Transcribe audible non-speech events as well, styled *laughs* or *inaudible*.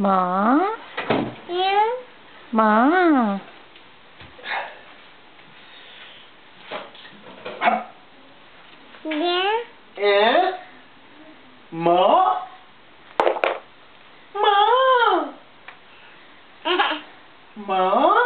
Ma? Yeah. Ma? Yeah. Eh? Ma? Ma? *laughs* Ma?